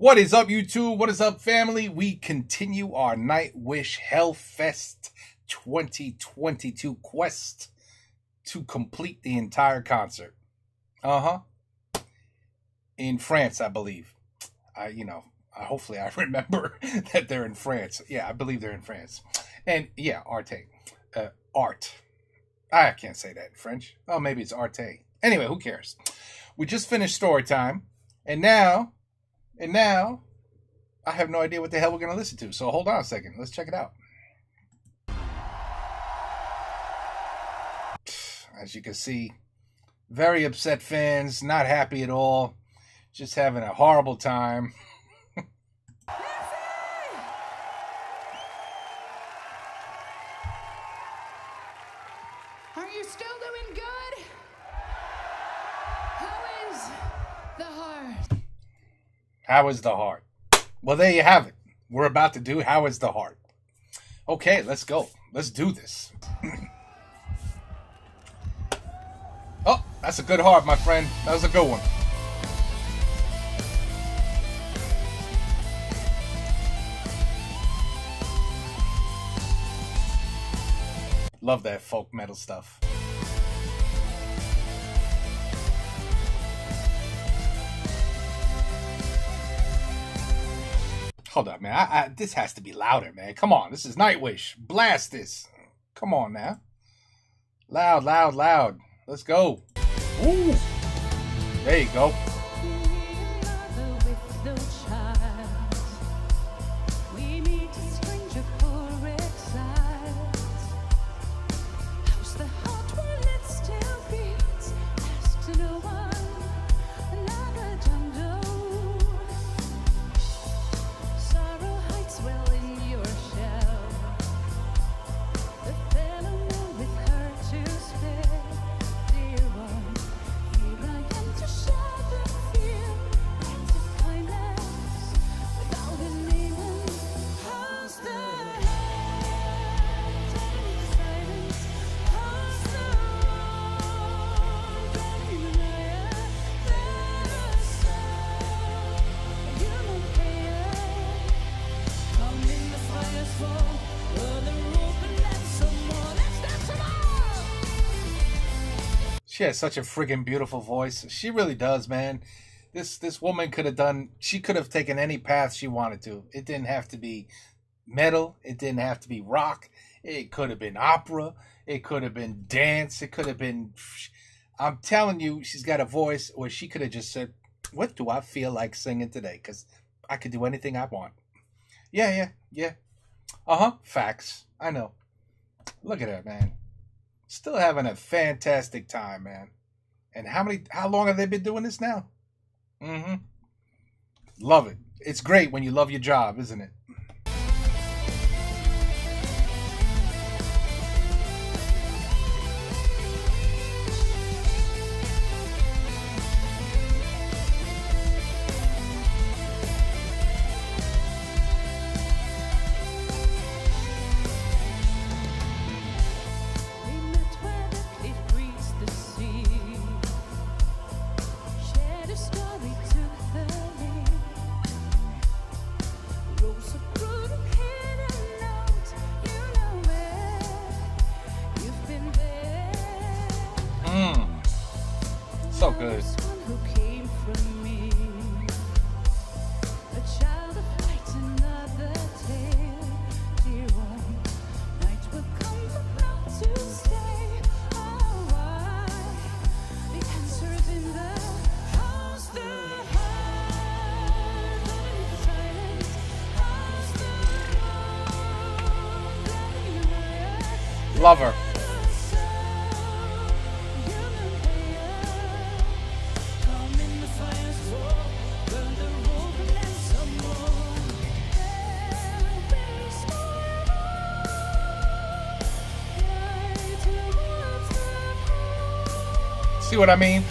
What is up, YouTube? What is up, family? We continue our Nightwish Hellfest 2022 quest to complete the entire concert. Uh huh. In France, I believe. I, you know, hopefully I remember that they're in France. Yeah, I believe they're in France. And yeah, Arte. Uh, art. I can't say that in French. Oh, maybe it's Arte. Anyway, who cares? We just finished story time, and now and now, I have no idea what the hell we're going to listen to. So hold on a second. Let's check it out. As you can see, very upset fans, not happy at all, just having a horrible time. Are you still doing good? How is the heart? How is the heart? Well, there you have it. We're about to do How is the heart. Okay, let's go. Let's do this. oh, that's a good heart, my friend. That was a good one. Love that folk metal stuff. Hold up, man. I, I, this has to be louder, man. Come on. This is Nightwish. Blast this. Come on now. Loud, loud, loud. Let's go. Ooh. There you go. She has such a friggin' beautiful voice. She really does, man. This this woman could have done. She could have taken any path she wanted to. It didn't have to be metal. It didn't have to be rock. It could have been opera. It could have been dance. It could have been. I'm telling you, she's got a voice where she could have just said, "What do I feel like singing today?" Because I could do anything I want. Yeah, yeah, yeah. Uh huh. Facts. I know. Look at her, man still having a fantastic time, man. And how many how long have they been doing this now? Mm-hmm. Love it. It's great when you love your job, isn't it? Love her. See what I mean?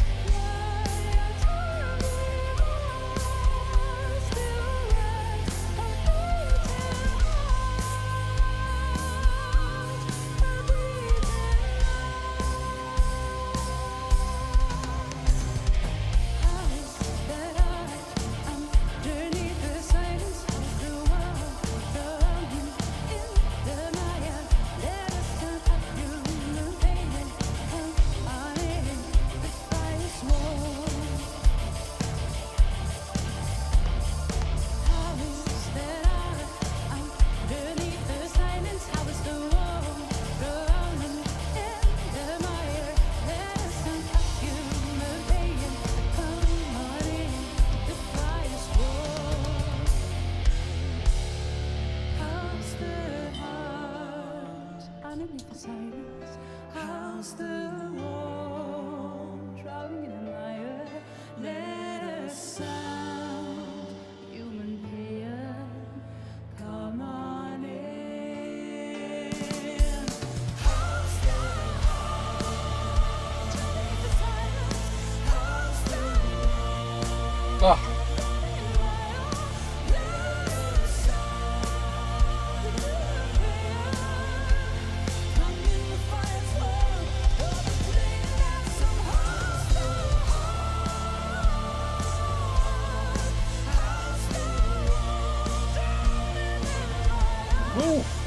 Woo.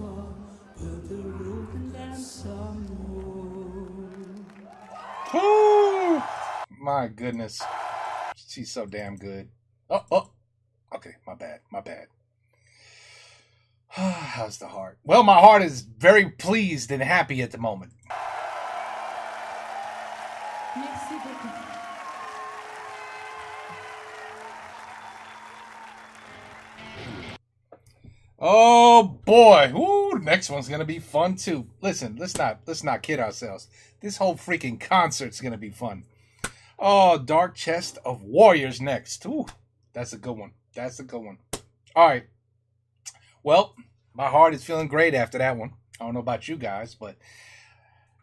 Wall, burn the roof and dance some more. My goodness. She's so damn good. Oh, oh. Okay, my bad. My bad. How's the heart? Well, my heart is very pleased and happy at the moment. Oh boy. Ooh, next one's gonna be fun too. Listen, let's not let's not kid ourselves. This whole freaking concert's gonna be fun. Oh, Dark Chest of Warriors next. Ooh, that's a good one. That's a good one. All right. Well, my heart is feeling great after that one. I don't know about you guys, but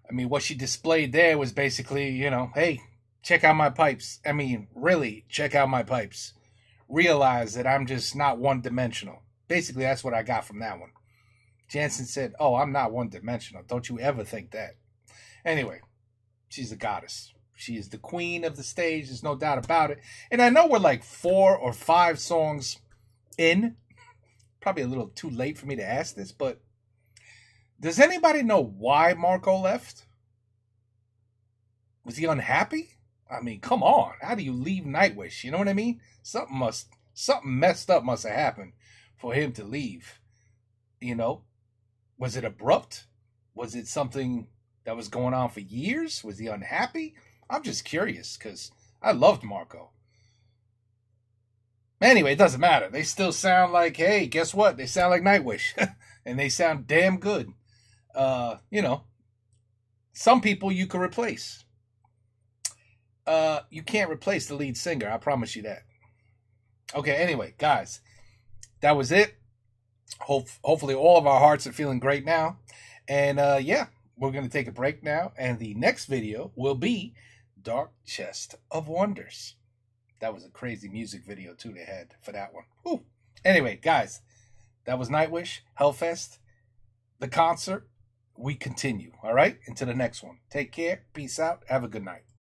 I mean, what she displayed there was basically, you know, hey, check out my pipes. I mean, really, check out my pipes. Realize that I'm just not one dimensional. Basically, that's what I got from that one. Jansen said, Oh, I'm not one dimensional. Don't you ever think that. Anyway, she's a goddess. She is the queen of the stage. There's no doubt about it. And I know we're like four or five songs in. Probably a little too late for me to ask this, but does anybody know why Marco left? Was he unhappy? I mean, come on. How do you leave Nightwish? You know what I mean? Something must something messed up must have happened for him to leave. You know? Was it abrupt? Was it something that was going on for years? Was he unhappy? I'm just curious because I loved Marco. Anyway, it doesn't matter. They still sound like, hey, guess what? They sound like Nightwish. and they sound damn good. Uh, you know, some people you can replace. Uh, you can't replace the lead singer. I promise you that. Okay, anyway, guys, that was it. Hope, hopefully, all of our hearts are feeling great now. And uh, yeah, we're going to take a break now. And the next video will be Dark Chest of Wonders. That was a crazy music video, too, they had for that one. Whew. Anyway, guys, that was Nightwish, Hellfest, the concert. We continue, all right? Until the next one. Take care. Peace out. Have a good night.